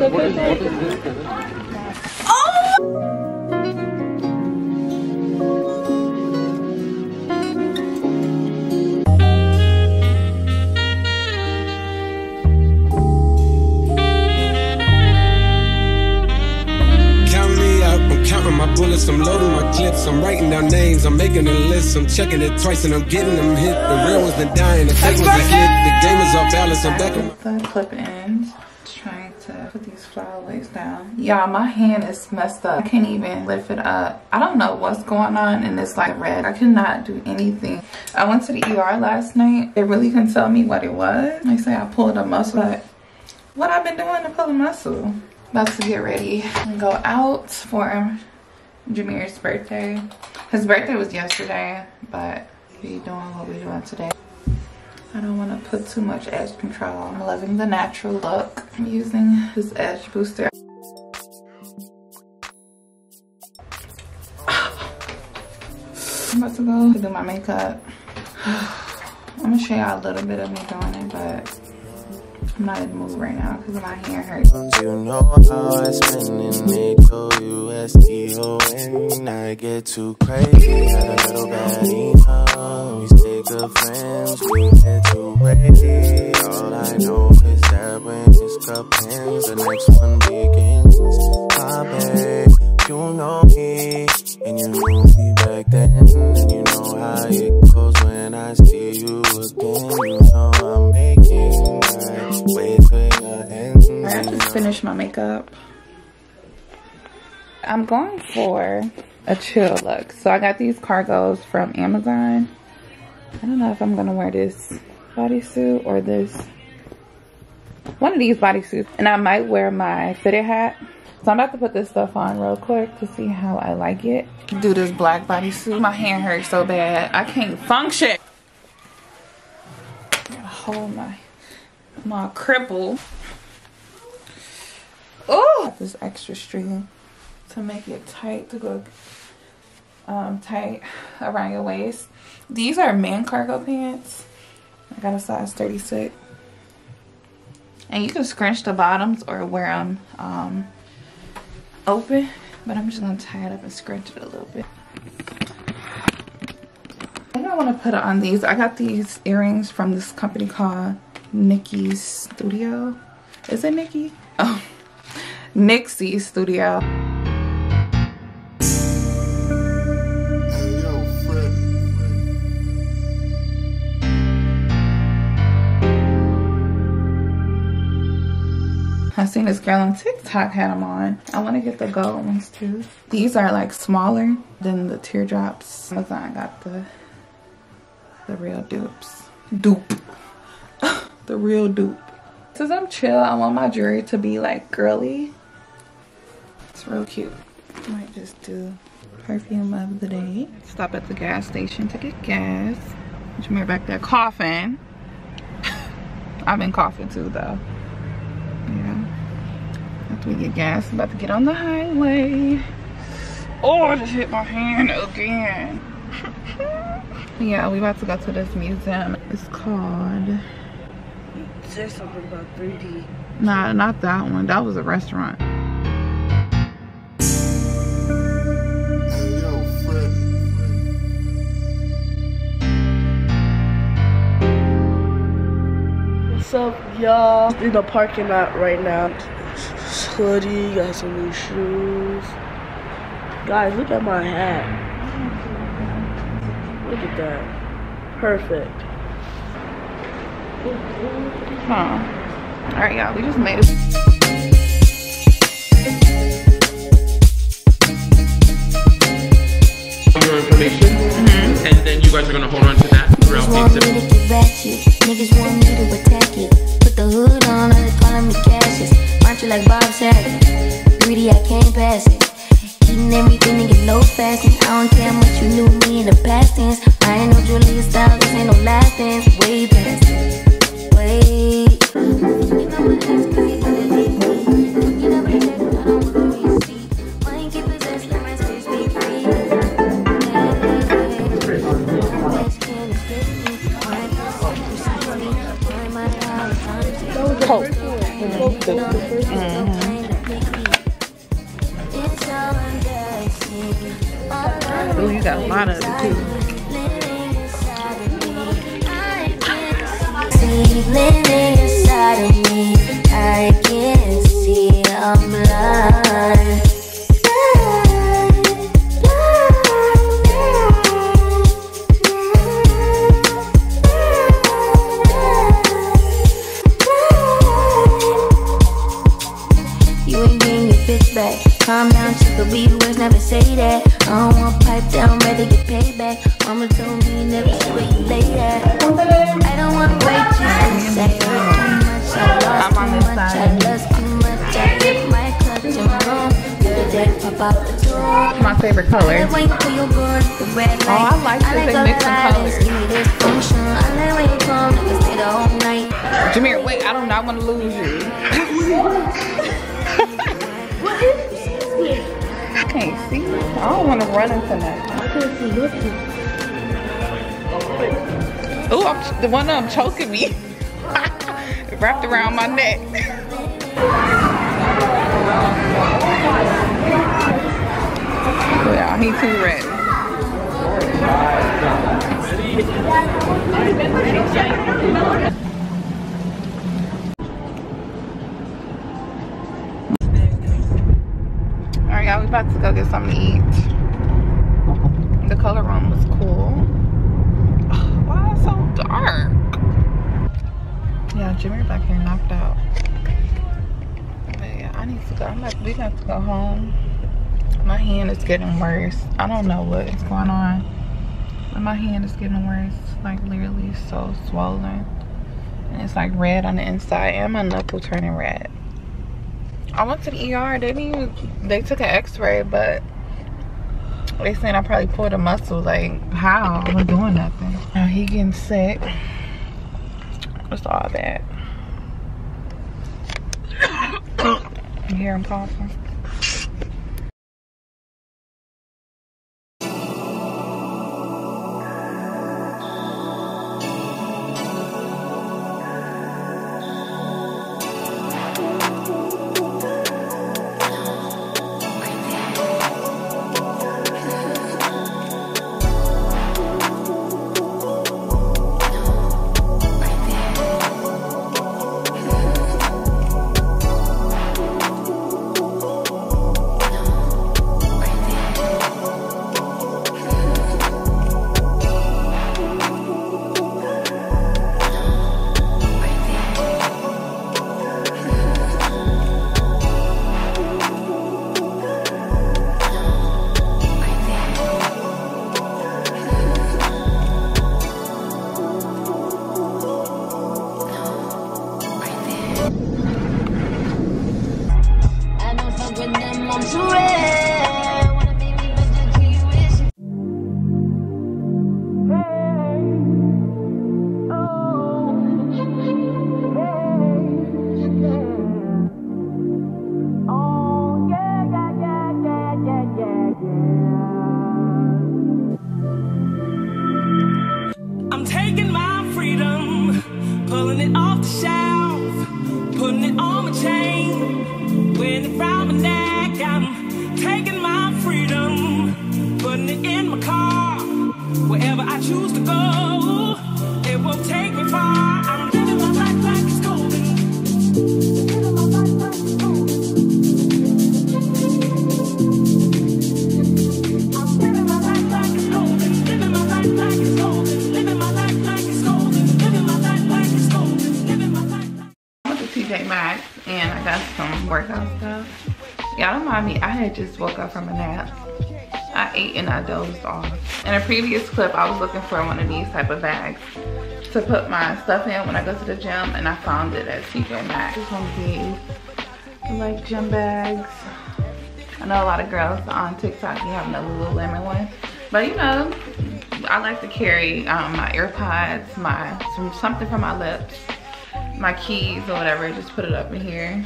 Count me up, I'm counting my bullets, I'm loading my clips, I'm writing down names, I'm making a list, I'm checking it twice and I'm getting them hit. The real ones been dying, the fake ones are hit. The game is off balance, I'm back The clip ends. Put these flower flyaways down. Y'all, my hand is messed up. I can't even lift it up. I don't know what's going on and it's like red. I cannot do anything. I went to the ER last night. They really couldn't tell me what it was. They say I pulled a muscle, but what I've been doing to pull a muscle. About to get ready and go out for Jameer's birthday. His birthday was yesterday, but we doing what we doing today. I don't want to put too much edge control. I'm loving the natural look. I'm using this edge booster. I'm about to go do my makeup. I'm gonna show y'all a little bit of me doing it, but I'm not in the mood right now because my hair hurts. You know how I spend in USDO, I get too crazy. Had a little baddie now. Good friends, we get too ready. All I know is that when this cup ends, the next one begins. My babe, you know me, and you knew me back then, and you know how it goes when I see you again. You know I'm making my way to your end. I just finished my makeup. I'm going for a chill look. So I got these cargos from Amazon. I don't know if I'm gonna wear this bodysuit or this. One of these bodysuits. And I might wear my fitted hat. So I'm about to put this stuff on real quick to see how I like it. Do this black bodysuit. My hand hurts so bad. I can't function. Gotta hold my, my cripple. Oh, this extra string to make it tight to go um, tight around your waist. These are men cargo pants. I got a size 36. And you can scrunch the bottoms or wear them um, open. But I'm just going to tie it up and scrunch it a little bit. I think I want to put on these. I got these earrings from this company called Nikki's Studio. Is it Nikki? Oh. Nixi Studio. I seen this girl on TikTok had them on. I want to get the gold ones too. These are like smaller than the teardrops. Amazon got the the real dupes. Dupe. the real dupe. Since I'm chill, I want my jewelry to be like girly. It's real cute. I Might just do perfume of the day. Stop at the gas station to get gas. Jameer back there coughing. I've been coughing too though. Yeah. After we get gas, I'm about to get on the highway. Oh, I just hit my hand again. yeah, we about to go to this museum. It's called Say something about 3D. Nah, not that one. That was a restaurant. What's up, y'all? In the parking lot right now. Hoodie, got some new shoes. Guys, look at my hat. Look at that. Perfect. Huh. All right, y'all. We just made it. your information, mm-hmm. and then you guys are gonna hold on to that throughout the want me to get ratchet. Niggas want me to attack it. Put the hood on, all they calling me Cassius. Aren't you like Bob Saget? Greedy, I can't pass it. Eating everything to get low fasting. I don't care much you knew me in the past tense. I ain't no Julia style, this ain't no last dance. Way past it. Wait. You know what lot of too. I don't want pipe down, ready to get payback. Mama told me never see where you lay at. I don't want to wait too much. I too much. I lost too much. I lost too much. I left my clutch in my room. The deck pop out the door. My favorite color. I wait till you're bored, the red light. Oh, I like that they mix the the colors. Give this function. I like when you come, niggas stay the whole night. Jameer, wait, I do not want to lose you. I can't see. I don't want to run into nothing. Ooh, I'm, the one them choking me. Wrapped around my neck. yeah, he too ready. About to go get something to eat. The color room was cool. Why so dark? Yeah, Jimmy back here knocked out. But yeah, I need to go. I'm like, we got to go home. My hand is getting worse. I don't know what is going on. But my hand is getting worse. Like literally so swollen. And it's like red on the inside and my knuckle turning red. I went to the ER. They didn't even, they took an x-ray, but they saying I probably pulled a muscle. Like, how? I was doing nothing. Now he getting sick. It's all that. You hear him coughing? up. Just woke up from a nap. I ate and I dozed off. In a previous clip, I was looking for one of these type of bags to put my stuff in when I go to the gym and I found it at TJ Maxx. This one of these, like gym bags. I know a lot of girls on TikTok be having the Lululemon one. But you know, I like to carry um, my AirPods, my some, something for my lips, my keys or whatever, just put it up in here.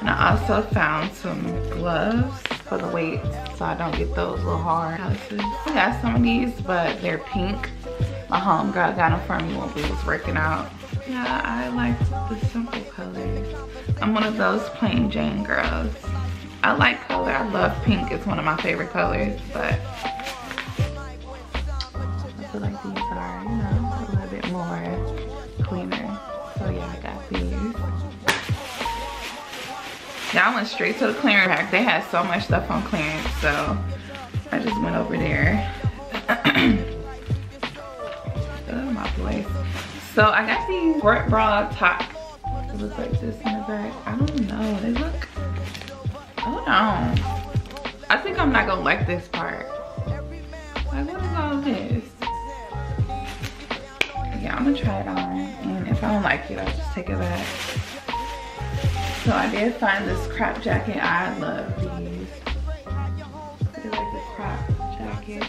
And I also found some gloves for the weights so I don't get those little hard houses. I got some of these, but they're pink. My homegirl got them for me when we was working out. Yeah, I like the simple colors. I'm one of those plain Jane girls. I like color. I love pink. It's one of my favorite colors, but I feel like these I went straight to the clearance rack. They had so much stuff on clearance, so I just went over there. oh my boys. So I got these sport bra tops. It looks like this in the back. I don't know. They look. Hold on. I think I'm not gonna like this part. Like, what is all this? Yeah, I'm gonna try it on. And if I don't like it, I'll just take it back. So I did find this crop jacket. I love these. Like the crop jacket.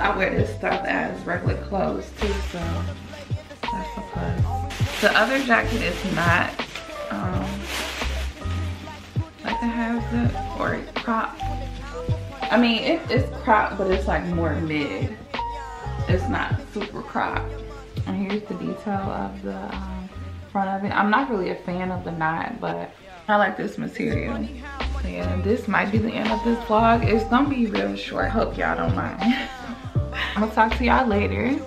I wear this stuff as regular clothes too, so that's a plus. The other jacket is not um, like it has it or crop. I mean, it, it's crop, but it's like more mid. It's not super crop. And here's the detail of the um, front of it. I'm not really a fan of the knot, but I like this material. Yeah, this might be the end of this vlog. It's gonna be real short. Hope y'all don't mind. I'm gonna talk to y'all later.